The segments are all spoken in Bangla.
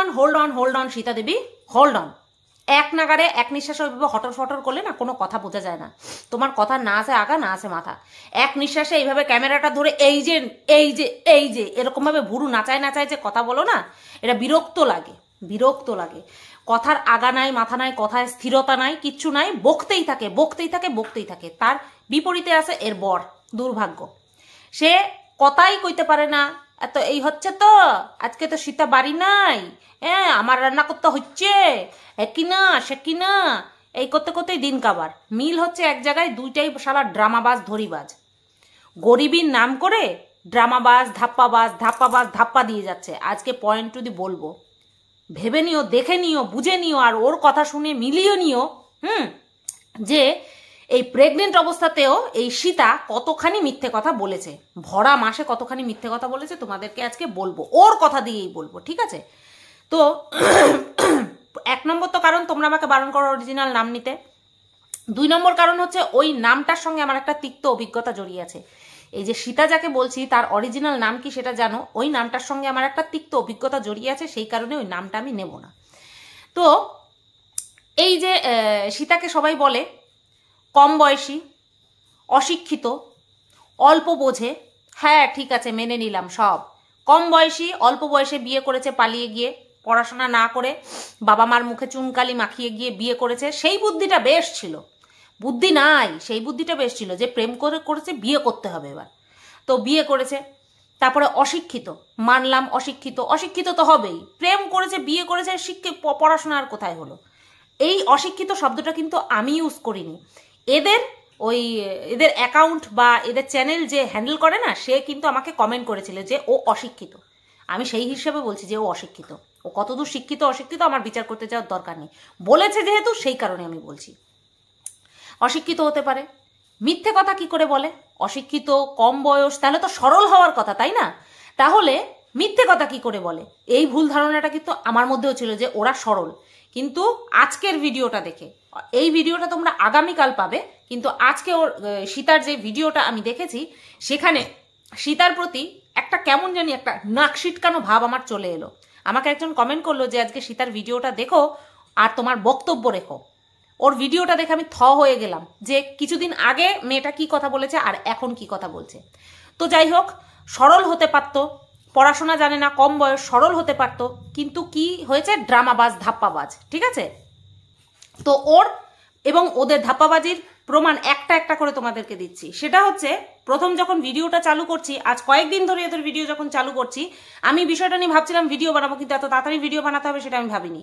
On hold on hold on Sita Devi hold on এক নাগারে এক নিঃশ্বাস ওইভাবে হটর ফটর করলে না কোনো কথা বোঝা যায় না। তোমার কথা না আছে আগা, না আছে মাথা। এক নিঃশ্বাসে এইভাবে ক্যামেরাটা ধরে এই যে এই যে এই যে, এরকমভাবে ভুরু নাচায় নাচায় যে কথা বলো না, এটা বিরক্ত লাগে বিরক্ত লাগে। কথার আগা নাই, মাথা নাই, কথায় স্থিরতা নাই, কিচ্ছু নাই, বকতেই থাকে বকতেই থাকে বকতেই থাকে। তার বিপরীতে আছে এর বর, দুর্ভাগ্য। সে কথাই কইতে পারে না এত এই হচ্ছে তো, আজকে তো সীতা বাড়ি নাই। হ্যাঁ আমার রান্না করতে হচ্ছে। একই না, সে কি না? এই করতে করতেই দিন কাবার। মিল হচ্ছে এক জায়গায় দুইটাই সারা ড্রামাবাজ ধরিবাজ গরিবীর নাম করে ড্রামাবাজ, ধাপ্পাবাজ ধাপ্পাবাজ, ধাপ্পা দিয়ে যাচ্ছে। আজকে পয়েন্ট টু দি বলব, ভেবে নিও, দেখে নিও, বুঝে নিও, আর ওর কথা শুনে মিলিয়ে নিও, হুম, যে এই প্রেগনেন্ট অবস্থাতেও এই সীতা কতখানি মিথ্যে কথা বলেছে? ভরা মাসে কতখানি মিথ্যে কথা বলেছে তোমাদেরকে আজকে বলব। ওর কথা দিয়েই বলব, ঠিক আছে? তো এক নম্বর তো কারণ তোমরা আমাকে বারণ করো অরিজিনাল নাম নিতে। দুই নম্বর কারণ হচ্ছে ওই নামটার সঙ্গে আমার একটা তিক্ত অভিজ্ঞতা জড়িয়ে আছে। এই যে সীতা যাকে বলছি, তার অরিজিনাল নাম কি সেটা জানো? ওই নামটার সঙ্গে আমার একটা তিক্ত অভিজ্ঞতা জড়িয়ে আছে, সেই কারণে ওই নামটা আমি নেব না। তো এই যে সীতাকে সবাই বলে কম বয়সী, অশিক্ষিত, অল্প বোঝে। হ্যাঁ ঠিক আছে, মেনে নিলাম সব। কম বয়সী, অল্প বয়সে বিয়ে করেছে, পালিয়ে গিয়ে পড়াশোনা না করে বাবা মার মুখে চুনকালি মাখিয়ে গিয়ে বিয়ে করেছে, সেই বুদ্ধিটা বেশ ছিল। বুদ্ধি নাই, সেই বুদ্ধিটা বেশ ছিল যে প্রেম করে, করেছে, বিয়ে করতে হবে এবার। তো বিয়ে করেছে, তারপরে অশিক্ষিত, মানলাম অশিক্ষিত অশিক্ষিত তো হবেই। প্রেম করেছে, বিয়ে করেছে শিক্ষে পড়াশোনা আর কোথায় হলো? এই অশিক্ষিত শব্দটা কিন্তু আমি ইউজ করিনি। এদের ওই, এদের অ্যাকাউন্ট বা এদের চ্যানেল যে হ্যান্ডেল করে না, সে কিন্তু আমাকে কমেন্ট করেছিল যে ও অশিক্ষিত। আমি সেই হিসেবে বলছি যে ও অশিক্ষিত। ও কতদূর শিক্ষিত, অশিক্ষিত, আমার বিচার করতে যাওয়ার দরকার নেই। বলেছে যেহেতু, সেই কারণে আমি বলছি। অশিক্ষিত হতে পারে। মিথ্যে কথা কি করে বলে? অশিক্ষিত, কম বয়স, তাহলে তো সরল হওয়ার কথা, তাই না? তাহলে মিথ্যে কথা কি করে বলে? এই ভুল ধারণাটা কিন্তু আমার মধ্যেও ছিল যে ওরা সরল। কিন্তু আজকের ভিডিওটা দেখে। এই ভিডিওটা তোমরা আগামীকাল পাবে, কিন্তু আজকে ওর সীতার যে ভিডিওটা আমি দেখেছি, সেখানে সীতার প্রতি একটা কেমন জানি একটা নাক সিটকানো ভাব আমার চলে এলো। আমাকে একজন কমেন্ট করল যে, আজকে সীতার ভিডিওটা দেখো আর তোমার বক্তব্য রেখো। ওর ভিডিওটা দেখে আমি থ হয়ে গেলাম যে, কিছুদিন আগে মেয়েটা কি কথা বলেছে আর এখন কি কথা বলছে? তো যাই হোক, সরল হতে পারত পড়াশোনা জানে না, কম বয়স, সরল হতে পারতো, কিন্তু কি হয়েছে? ড্রামাবাজ, ধাপ্পাবাজ, ঠিক আছে? তো ওর এবং ওদের ধাপ্পাবাজির প্রমাণ একটা একটা করে তোমাদেরকে দিচ্ছি। সেটা হচ্ছে, প্রথম যখন ভিডিওটা চালু করছি, আজ কয়েকদিন ধরে এদের ভিডিও যখন চালু করছি, আমি বিষয়টা নিয়ে ভাবছিলাম ভিডিও বানাবো, কিন্তু এত তাড়াতাড়ি ভিডিও বানাতে হবে সেটা আমি ভাবিনি।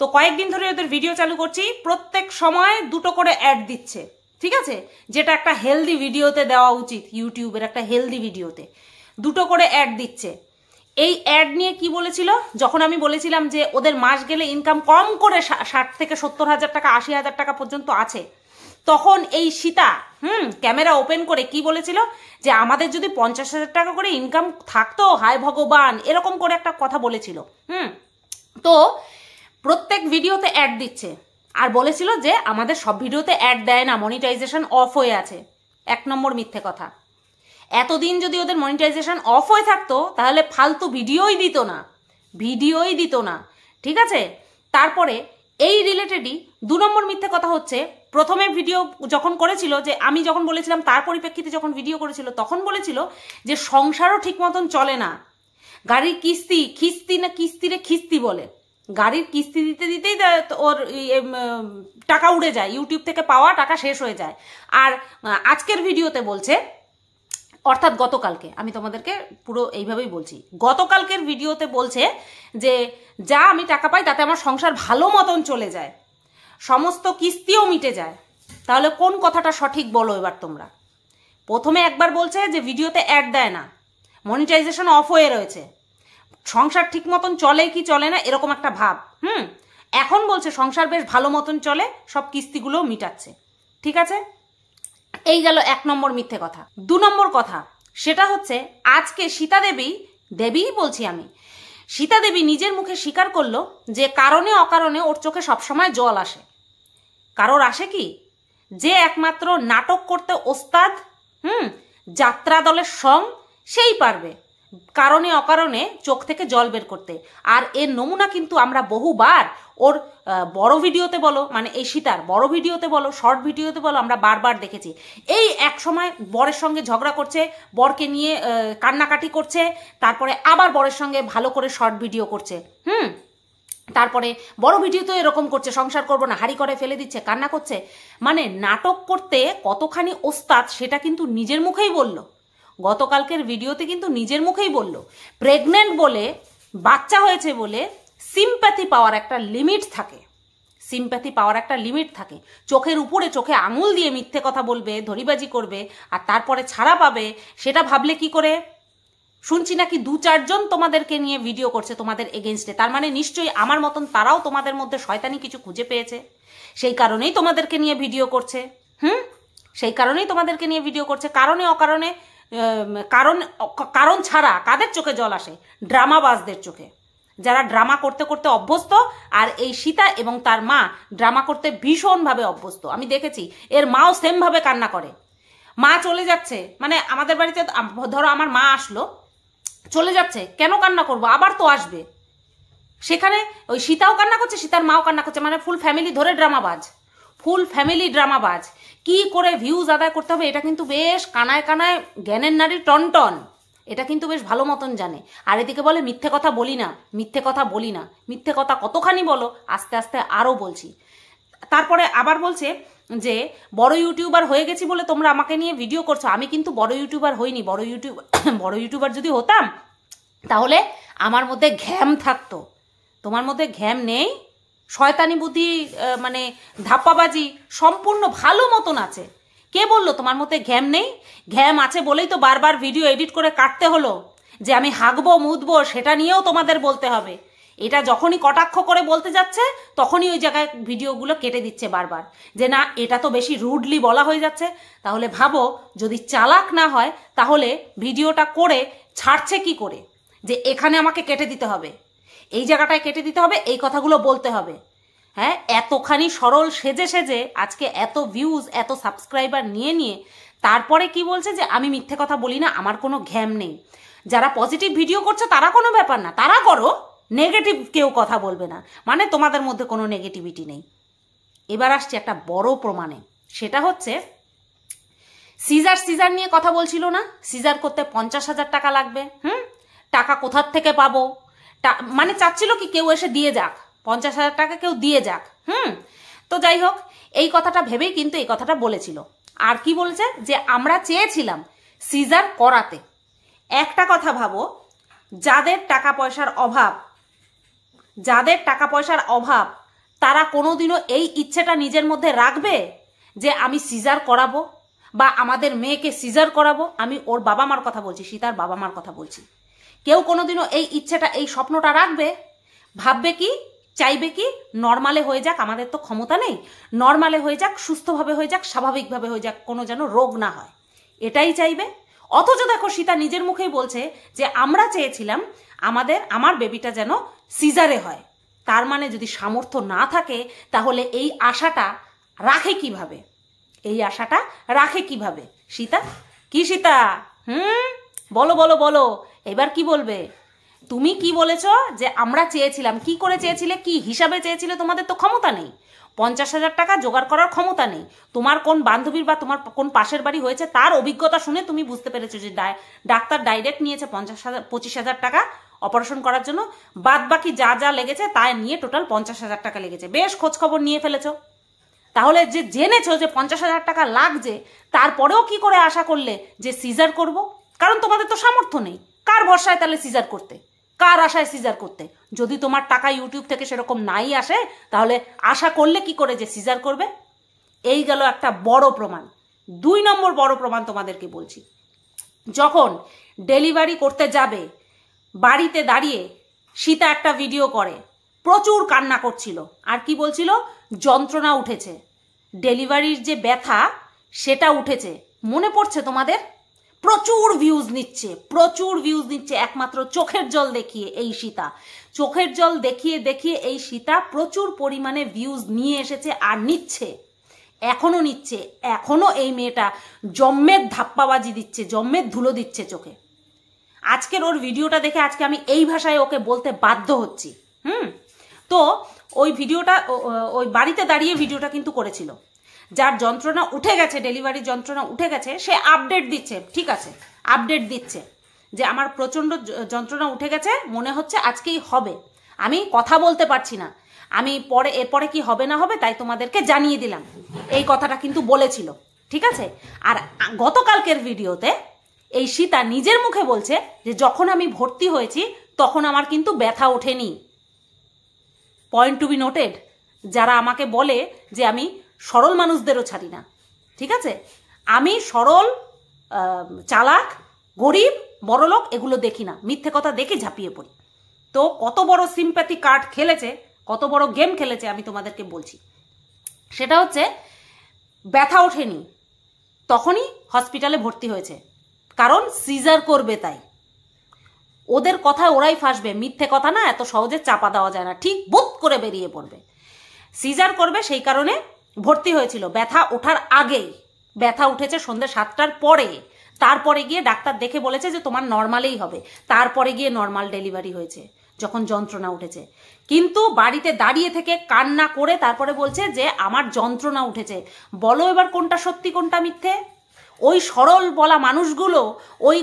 তো কয়েকদিন ধরে এদের ভিডিও চালু করছি, প্রত্যেক সময় দুটো করে অ্যাড দিচ্ছে, ঠিক আছে? যেটা একটা হেলদি ভিডিওতে দেওয়া উচিত, ইউটিউবের একটা হেলদি ভিডিওতে দুটো করে অ্যাড দিচ্ছে। এই অ্যাড নিয়ে কি বলেছিল? যখন আমি বলেছিলাম যে ওদের মাস গেলে ইনকাম কম করে ষাট থেকে সত্তর হাজার টাকা, আশি হাজার টাকা পর্যন্ত আছে। তখন এই সীতা, হুম ক্যামেরা ওপেন করে কি বলেছিল? যে আমাদের যদি পঞ্চাশ হাজার টাকা করে ইনকাম থাকতো, হায় ভগবান, এরকম করে একটা কথা বলেছিল, হুম। তো প্রত্যেক ভিডিওতে অ্যাড দিচ্ছে। আর বলেছিল যে আমাদের সব ভিডিওতে অ্যাড দেয় না মনিটাইজেশন অফ হয়ে আছে। এক নম্বর মিথ্যে কথা। এতদিন যদি ওদের মনিটাইজেশন অফ হয়ে থাকতো, তাহলে ফালতু ভিডিওই দিত না। ভিডিওই দিত না। ঠিক আছে? তারপরে এই রিলেটেডই দু নম্বর মিথ্যে কথা হচ্ছে, প্রথমে ভিডিও যখন করেছিল যে, আমি যখন বলেছিলাম, তার পরিপ্রেক্ষিতে যখন ভিডিও করেছিল, তখন বলেছিল যে, সংসারও ঠিক মতন চলে না। গাড়ির কিস্তি, খিস্তি না কিস্তিরে খিস্তি বলে। গাড়ির কিস্তি দিতে দিতেই ওর টাকা উড়ে যায়। ইউটিউব থেকে পাওয়া টাকা শেষ হয়ে যায়। আর আজকের ভিডিওতে বলছে অর্থাৎ গতকালকে, আমি তোমাদেরকে পুরো এইভাবেই বলছি। গতকালকের ভিডিওতে বলছে যে যা আমি টাকা পাই তাতে আমার সংসার ভালো মতন চলে যায়, সমস্ত কিস্তিও মিটে যায়। তাহলে কোন কথাটা সঠিক বলো এবার তোমরা? প্রথমে একবার বলছে যে ভিডিওতে অ্যাড দেয় না মনিটাইজেশন অফ হয়ে রয়েছে। সংসার ঠিক মতন চলে কি চলে না এরকম একটা ভাব। হুম, এখন বলছে সংসার বেশ ভালো মতন চলে, সব কিস্তিগুলোও মিটাচ্ছে। ঠিক আছে? এই গেল এক নম্বর মিথ্যে কথা। দু নম্বর কথা, সেটা হচ্ছে আজকে সীতা দেবী, দেবীই বলছি আমি, সীতা দেবী নিজের মুখে স্বীকার করল যে কারণে অকারণে ওর চোখে সবসময় জল আসে। কারোর আসে কি? যে একমাত্র নাটক করতে ওস্তাদ, হুম, যাত্রা দলের সং সেই পারবে। কারণে অকারণে চোখ থেকে জল বের করতে। আর এর নমুনা কিন্তু আমরা বহুবার ওর বড় ভিডিওতে বলো মানে এই সীতার বড় ভিডিওতে বলো, শর্ট ভিডিওতে বলো, আমরা বারবার দেখেছি। এই এক সময় বরের সঙ্গে ঝগড়া করছে, বরকে নিয়ে কান্নাকাটি করছে, তারপরে আবার বরের সঙ্গে ভালো করে শর্ট ভিডিও করছে। হুম? তারপরে বড় ভিডিও তো এরকম করছে, সংসার করব না, হাড়ি করে ফেলে দিচ্ছে, কান্না করছে। মানে নাটক করতে কতখানি ওস্তাদ সেটা কিন্তু নিজের মুখেই বলল। গতকালকের ভিডিওতে কিন্তু নিজের মুখেই বলল প্রেগনেন্ট বলে বাচ্চা হয়েছে বলে সিম্প্যাথি পাওয়ার একটা লিমিট থাকে। সিম্প্যাথি পাওয়ার একটা লিমিট থাকে। চোখের উপরে চোখে আঙুল দিয়ে মিথ্যে কথা বলবে, ধরিবাজি করবে, আর তারপরে ছাড়া পাবে, সেটা ভাবলে কি করে? শুনছি নাকি দু চারজন তোমাদেরকে নিয়ে ভিডিও করছে তোমাদের এগেনস্টে তার মানে নিশ্চয়ই আমার মতন তারাও তোমাদের মধ্যে শয়তানি কিছু খুঁজে পেয়েছে। সেই কারণেই তোমাদেরকে নিয়ে ভিডিও করছে। হুম? সেই কারণেই তোমাদেরকে নিয়ে ভিডিও করছে। কারণে, অকারণে কারণ কারণ ছাড়া কাদের চোখে জল আসে? ড্রামাবাজদের চোখে। যারা ড্রামা করতে করতে অভ্যস্ত, আর এই সীতা এবং তার মা ড্রামা করতে ভীষণভাবে অভ্যস্ত। আমি দেখেছি, এর মাও সেমভাবে কান্না করে। মা চলে যাচ্ছে মানে আমাদের বাড়িতে ধরো আমার মা আসলো, চলে যাচ্ছে, কেন কান্না করব? আবার তো আসবে। সেখানে ওই সীতাও কান্না করছে, সীতার মাও কান্না করছে মানে ফুল ফ্যামিলি ধরে ড্রামাবাজ। Full family ড্রামাবাজ। কি করে ভিউজ আদায় করতে হবে, এটা কিন্তু বেশ কানায় কানায় জ্ঞানের নারী টনটন। এটা কিন্তু বেশ ভালো মতন জানে। আর এদিকে বলে, মিথ্যে কথা বলি না, মিথ্যে কথা বলি না, মিথ্যে কথা কতখানি বলো, আস্তে আস্তে আরও বলছি। তারপরে আবার বলছে যে, বড় ইউটিউবার হয়ে গেছি বলে তোমরা আমাকে নিয়ে ভিডিও করছ। আমি কিন্তু বড় ইউটিউবার হইনি। বড় ইউটিউব, বড় ইউটিউবার যদি হতাম, তাহলে আমার মধ্যে ঘ্যাম থাকতো। তোমার মধ্যে ঘ্যাম নেই শয়তানি বুদ্ধি মানে ধাপ্পাবাজি সম্পূর্ণ ভালো মতন আছে। কে বলল, তোমার মতে ঘ্যাম নেই? ঘ্যাম আছে বলেই তো বারবার ভিডিও এডিট করে কাটতে হলো, যে আমি হাঁকবো মুদবো সেটা নিয়েও তোমাদের বলতে হবে। এটা যখনই কটাক্ষ করে বলতে যাচ্ছে, তখনই ওই জায়গায় ভিডিওগুলো কেটে দিচ্ছে বারবার। যে না, এটা তো বেশি রুডলি বলা হয়ে যাচ্ছে। তাহলে ভাবো, যদি চালাক না হয়, তাহলে ভিডিওটা করে ছাড়ছে কি করে? যে এখানে আমাকে কেটে দিতে হবে। এই জায়গাটায় কেটে দিতে হবে, এই কথাগুলো বলতে হবে। হ্যাঁ এতখানি সরল সেজে সেজে আজকে এত ভিউজ এত সাবস্ক্রাইবার নিয়ে নিয়ে তারপরে কি বলছে যে, আমি মিথ্যে কথা বলি না, আমার কোনো ঘ্যাম নেই। যারা পজিটিভ ভিডিও করছে, তারা কোনো ব্যাপার না। তারা করো নেগেটিভ কেউ কথা বলবে না। মানে তোমাদের মধ্যে কোনো নেগেটিভিটি নেই। এবার আসছে একটা বড় প্রমাণে। সেটা হচ্ছে সিজার সিজার নিয়ে কথা বলছিল না? সিজার করতে পঞ্চাশ হাজার টাকা লাগবে, হুম? টাকা কোথার থেকে পাবো? মানে চাচ্ছিল কি কেউ এসে দিয়ে যাক, পঞ্চাশ হাজার টাকা কেউ দিয়ে যাক, হুম? তো যাই হোক, এই কথাটা ভেবেই কিন্তু এই কথাটা বলেছিল। আর কি বলছে? যে আমরা চেয়েছিলাম সিজার করাতে। একটা কথা ভাবো, যাদের টাকা পয়সার অভাব, যাদের টাকা পয়সার অভাব, তারা কোনোদিনও এই ইচ্ছেটা নিজের মধ্যে রাখবে যে আমি সিজার করাবো বা আমাদের মেয়েকে সিজার করাবো? আমি ওর বাবা মার কথা বলছি, সীতার বাবা মার কথা বলছি। কেউ কোনোদিনও এই ইচ্ছেটা, এই স্বপ্নটা রাখবে, ভাববে কি, চাইবে কি, নর্মালে হয়ে যাক, আমাদের তো ক্ষমতা নেই, নর্মালে হয়ে যাক, সুস্থভাবে হয়ে যাক, স্বাভাবিকভাবে হয়ে যাক, কোনো যেন রোগ না হয়। এটাই চাইবে। অথচ দেখো সীতা নিজের মুখেই বলছে যে, আমরা চেয়েছিলাম আমাদের, আমার বেবিটা যেন সিজারে হয়। তার মানে যদি সামর্থ্য না থাকে, তাহলে এই আশাটা রাখে কীভাবে? এই আশাটা রাখে কীভাবে? সীতা? কি সীতা? হুম? বলো বলো বলো। এবার কি বলবে? তুমি কি বলেছ যে আমরা চেয়েছিলাম? কি করে চেয়েছিলে? কি হিসাবে চেয়েছিলে? তোমাদের তো ক্ষমতা নেই। পঞ্চাশ হাজার টাকা জোগাড় করার ক্ষমতা নেই। তোমার কোন বান্ধবীর বা তোমার কোন পাশের বাড়ি হয়েছে তার অভিজ্ঞতা শুনে তুমি বুঝতে পেরেছ যে ডাক্তার ডাইরেক্ট নিয়েছে পঞ্চাশ হাজার পঁচিশ হাজার টাকা অপারেশন করার জন্য। বাদ বাকি যা যা লেগেছে তা নিয়ে টোটাল পঞ্চাশ হাজার টাকা লেগেছে। বেশ খোঁজ খবর নিয়ে ফেলেছো। তাহলে যে জেনেছো যে পঞ্চাশ হাজার টাকা লাগছে, তারপরেও কি করে আশা করলে যে সিজার করব? কারণ তোমাদের তো সামর্থ্য নেই। কার ভরসায় তাহলে সিজার করতে? কার আশায় সিজার করতে? যদি তোমার টাকা ইউটিউব থেকে সেরকম নাই আসে, তাহলে আশা করলে কি করে যে সিজার করবে? এই গেল একটা বড় প্রমাণ। দুই নম্বর বড় প্রমাণ তোমাদেরকে বলছি। যখন ডেলিভারি করতে যাবে, বাড়িতে দাঁড়িয়ে সীতা একটা ভিডিও করে, প্রচুর কান্না করছিল। আর কি বলছিল? যন্ত্রণা উঠেছে। ডেলিভারির যে ব্যথা, সেটা উঠেছে। মনে পড়ছে তোমাদের? প্রচুর ভিউজ নিচ্ছে, প্রচুর ভিউজ নিচ্ছে, একমাত্র চোখের জল দেখিয়ে এই সীতা। চোখের জল দেখিয়ে দেখিয়ে এই সীতা প্রচুর পরিমাণে ভিউজ নিয়ে এসেছে আর নিচ্ছে এখনও নিচ্ছে এখনও এই মেয়েটা জম্মের ধাপ্পাবাজি দিচ্ছে, জম্মের ধুলো দিচ্ছে চোখে। আজকের ওর ভিডিওটা দেখে আজকে আমি এই ভাষায় ওকে বলতে বাধ্য হচ্ছি, হুম? তো ওই ভিডিওটা ওই বাড়িতে দাঁড়িয়ে ভিডিওটা কিন্তু করেছিল। যার যন্ত্রণা উঠে গেছে ডেলিভারি যন্ত্রণা উঠে গেছে, সে আপডেট দিচ্ছে, ঠিক আছে? আপডেট দিচ্ছে যে আমার প্রচণ্ড যন্ত্রণা উঠে গেছে, মনে হচ্ছে আজকেই হবে। আমি কথা বলতে পারছি না। আমি পরে, এরপরে কি হবে না হবে তাই তোমাদেরকে জানিয়ে দিলাম। এই কথাটা কিন্তু বলেছিল, ঠিক আছে? আর গতকালকের ভিডিওতে এই সীতা নিজের মুখে বলছে যে যখন আমি ভর্তি হয়েছি, তখন আমার কিন্তু ব্যথা ওঠেনি। পয়েন্ট টু বি নোটেড যারা আমাকে বলে যে আমি সরল মানুষদেরও ছাড়ি না। ঠিক আছে? আমি সরল চালাক, গরিব, বড়লোক এগুলো দেখি না। মিথ্যে কথা দেখে ঝাঁপিয়ে পড়ি। তো কত বড় সিম্প্যাথি কার্ড খেলেছে, কত বড় গেম খেলেছে আমি তোমাদেরকে বলছি। সেটা হচ্ছে, ব্যথা ওঠেনি, তখনই হসপিটালে ভর্তি হয়েছে। কারণ সিজার করবে তাই। ওদের কথায় ওরাই ফাঁসবে। মিথ্যে কথা না, এত সহজে চাপা দেওয়া যায় না। ঠিক বোধ করে বেরিয়ে পড়বে। সিজার করবে সেই কারণে ভর্তি হয়েছিল। ব্যথা ওঠার আগেই। ব্যথা উঠেছে সন্ধ্যে সাতটার পরে। তারপরে গিয়ে ডাক্তার দেখে বলেছে যে তোমার নর্মালেই হবে। তারপরে গিয়ে নর্মাল ডেলিভারি হয়েছে, যখন যন্ত্রণা উঠেছে। কিন্তু বাড়িতে দাঁড়িয়ে থেকে কান্না করে তারপরে বলছে যে আমার যন্ত্রণা উঠেছে। বলো এবার কোনটা সত্যি, কোনটা মিথ্যে? ওই সরল বলা মানুষগুলো, ওই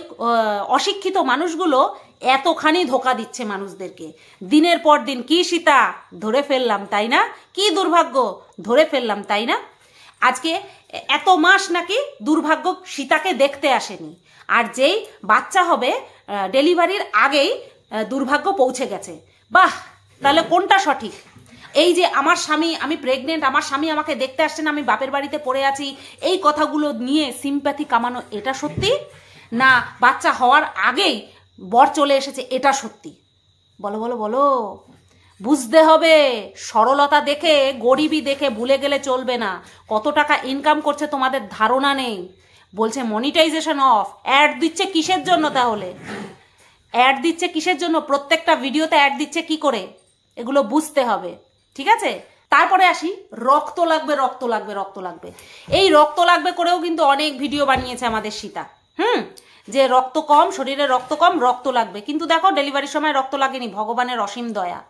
অশিক্ষিত মানুষগুলো এতখানি ধোকা দিচ্ছে মানুষদেরকে। দিনের পর দিন কি সীতা ধরে ফেললাম, তাই না? কি দুর্ভাগ্য ধরে ফেললাম, তাই না? আজকে এত মাস নাকি দুর্ভাগ্য সীতাকে দেখতে আসেনি। আর যেই বাচ্চা হবে ডেলিভারির আগেই দুর্ভাগ্য পৌঁছে গেছে। বাহ, তাহলে কোনটা সঠিক? এই যে আমার স্বামী, আমি প্রেগনেন্ট আমার স্বামী আমাকে দেখতে আসছেন আমি বাপের বাড়িতে পড়ে আছি, এই কথাগুলো নিয়ে সিম্প্যাথি কামানো এটা সত্যি? না, বাচ্চা হওয়ার আগেই বর চলে এসেছে, এটা সত্যি। বলো বলো বলো। বুঝতে হবে, সরলতা দেখে, গরিবী দেখে ভুলে গেলে চলবে না। কত টাকা ইনকাম করছে তোমাদের ধারণা নেই। বলছে মনিটাইজেশন অফ অ্যাড দিচ্ছে কিসের জন্য তাহলে? অ্যাড দিচ্ছে কিসের জন্য? প্রত্যেকটা ভিডিওতে অ্যাড দিচ্ছে কি করে? এগুলো বুঝতে হবে। ঠিক আছে? তারপরে আসি, রক্ত লাগবে রক্ত লাগবে রক্ত লাগবে। এই রক্ত লাগবে করেও কিন্তু অনেক ভিডিও বানিয়েছে আমাদের সীতা। হুম? যে রক্ত কম, শরীরে রক্ত কম, রক্ত লাগবে। কিন্তু দেখো ডেলিভারির সময় রক্ত লাগেনি, ভগবানের অসীম দয়া।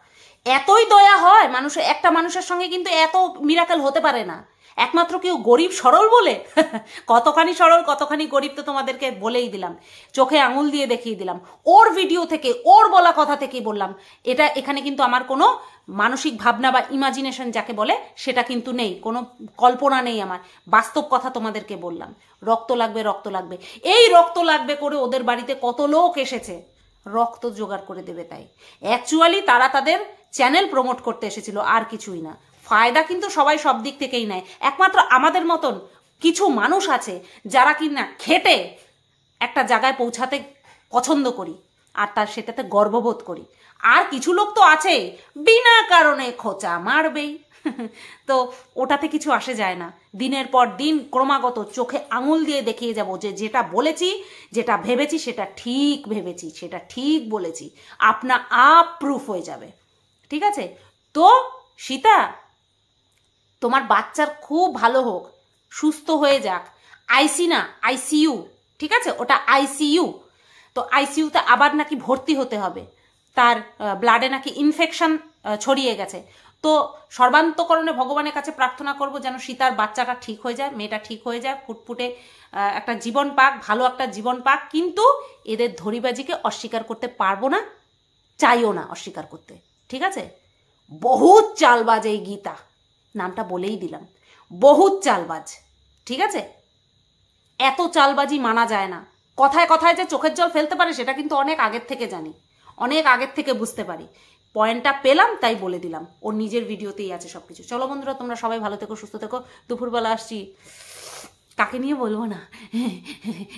এতই দয়া হয় মানুষের একটা মানুষের সঙ্গে কিন্তু এত মিরাকেল হতে পারে না। একমাত্র কেউ গরিব সরল বলে? কতখানি সরল, কতখানি গরিব তো তোমাদেরকে বলেই দিলাম। চোখে আঙুল দিয়ে দেখিয়ে দিলাম। ওর ভিডিও থেকে, ওর বলা কথা থেকেই বললাম। এটা এখানে কিন্তু আমার কোনো মানসিক ভাবনা বা ইমাজিনেশন যাকে বলে, সেটা কিন্তু নেই। কোনো কল্পনা নেই আমার। বাস্তব কথা তোমাদেরকে বললাম। রক্ত লাগবে রক্ত লাগবে। এই রক্ত লাগবে করে ওদের বাড়িতে কত লোক এসেছে? রক্ত জোগাড় করে দেবে তাই। অ্যাকচুয়ালি তারা তাদের চ্যানেল প্রমোট করতে এসেছিল, আর কিছুই না। ফায়দা কিন্তু সবাই সব দিক থেকেই নেয়। একমাত্র আমাদের মতন কিছু মানুষ আছে যারা কি না খেটে একটা জায়গায় পৌঁছাতে পছন্দ করি, আর তার সেটাতে গর্ববোধ করি। আর কিছু লোক তো আছে, বিনা কারণে খোঁচা মারবেই। তো ওটাতে কিছু আসে যায় না। দিনের পর দিন ক্রমাগত চোখে আঙুল দিয়ে দেখিয়ে যাব যে যেটা বলেছি, যেটা ভেবেছি, সেটা ঠিক ভেবেছি, সেটা ঠিক বলেছি। আপনা আপ প্রুফ হয়ে যাবে। ঠিক আছে? তো সীতা, তোমার বাচ্চার খুব ভালো হোক, সুস্থ হয়ে যাক। আইসি না আইসিইউ ঠিক আছে? ওটা আইসিইউ তো আইসিইউতে আবার নাকি ভর্তি হতে হবে। তার ব্লাডে নাকি ইনফেকশন ছড়িয়ে গেছে। তো সর্বান্তকরণে ভগবানের কাছে প্রার্থনা করব যেন সীতার বাচ্চাটা ঠিক হয়ে যায়, মেয়েটা ঠিক হয়ে যায়, ফুটফুটে একটা জীবন পাক, ভালো একটা জীবন পাক, কিন্তু এদের ধরিবাজিকে অস্বীকার করতে পারব না, চাইও না অস্বীকার করতে। ঠিক আছে? বহুত চালবাজ এই গীতা। নামটা বলেই দিলাম। বহুত চালবাজ। ঠিক আছে? এত চালবাজি মানা যায় না। কথায় কথায় যে চোখের জল ফেলতে পারে, সেটা কিন্তু অনেক আগের থেকে জানি। অনেক আগের থেকে বুঝতে পারি। পয়েন্টটা পেলাম, তাই বলে দিলাম। ওর নিজের ভিডিওতেই আছে সব কিছু চলো বন্ধুরা, তোমরা সবাই ভালো থেকো, সুস্থ থেকো। দুপুরবেলা আসছি। কাকে নিয়ে বলব না?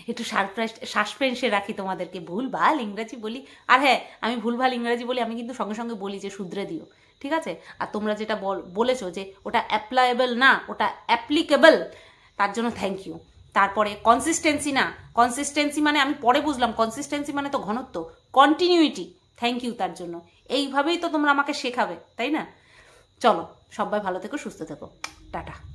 একটু সারপ্রাইজ সাসপেন্সে রাখি তোমাদেরকে। ভুল ভালো ইংরাজি বলি। আর হ্যাঁ আমি ভুল ভালো ইংরাজি বলি, আমি কিন্তু সঙ্গে সঙ্গে বলি যে শুধরে দিও, ঠিক আছে? আর তোমরা যেটা বল- বলেছ যে ওটা অ্যাপ্লায়েবল না, ওটা অ্যাপ্লিকেবল তার জন্য থ্যাংক ইউ তারপরে কনসিস্টেন্সি না। কনসিস্টেন্সি মানে আমি পরে বুঝলাম কনসিস্টেন্সি মানে তো ঘনত্ব। কন্টিনিউইটি থ্যাংক ইউ তার জন্য। এইভাবেই তো তোমরা আমাকে শেখাবে তাই না? চলো সবাই ভালো থেকো সুস্থ থেকো। টাটা।